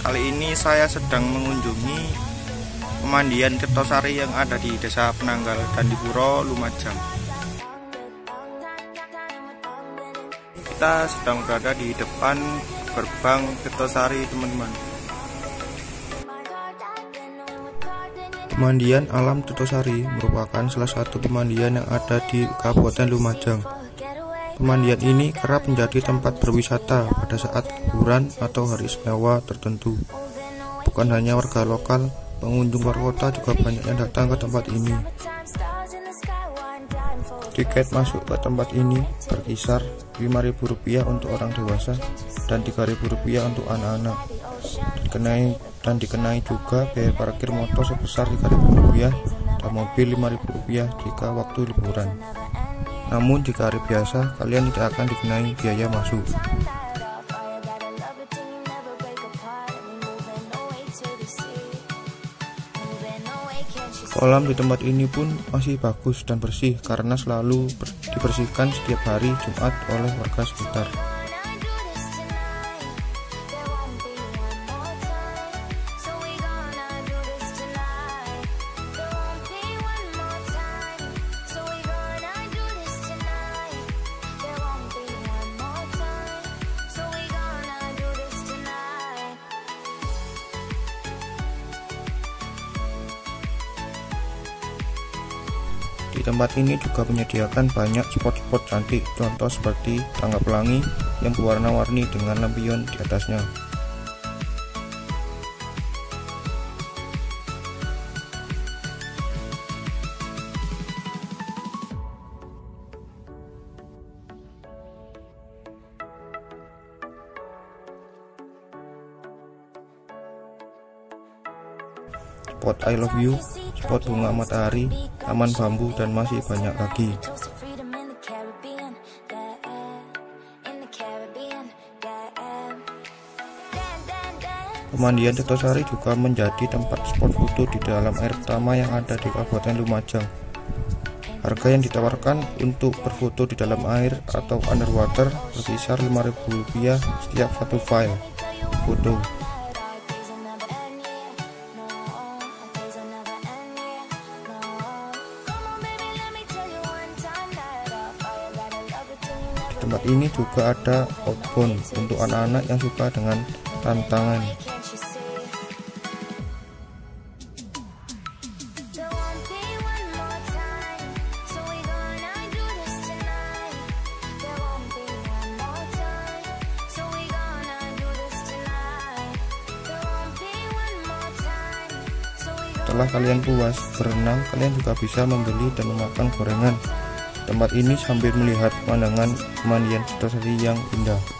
Kali ini saya sedang mengunjungi pemandian Kertosari yang ada di Desa Penanggal dan di Puro Lumajang. Kita sedang berada di depan gerbang Kertosari, teman-teman. Pemandian alam Kertosari merupakan salah satu pemandian yang ada di Kabupaten Lumajang. Pemandian ini kerap menjadi tempat berwisata pada saat liburan atau hari istimewa tertentu. Bukan hanya warga lokal, pengunjung luar kota juga banyak yang datang ke tempat ini. Tiket masuk ke tempat ini berkisar Rp5.000 untuk orang dewasa dan Rp3.000 untuk anak-anak. Dikenai dan dikenai juga biaya parkir motor sebesar Rp3.000 dan mobil Rp5.000 jika waktu liburan. Namun jika hari biasa, kalian tidak akan dikenai biaya masuk. Kolam di tempat ini pun masih bagus dan bersih karena selalu dibersihkan setiap hari Jumat oleh warga sekitar. Di tempat ini juga menyediakan banyak spot-spot cantik, contoh seperti tangga pelangi yang berwarna-warni dengan lampion di atasnya. Spot I love you, spot bunga matahari, taman bambu, dan masih banyak lagi. Pemandian Tetosari juga menjadi tempat spot foto di dalam air pertama yang ada di Kabupaten Lumajang. Harga yang ditawarkan untuk berfoto di dalam air atau underwater berkisar Rp5.000 setiap satu file foto. Tempat ini juga ada outbound untuk anak-anak yang suka dengan tantangan. Setelah kalian puas berenang, kalian juga bisa membeli dan memakan gorengan tempat ini sambil melihat pemandangan pemandian Sari yang indah.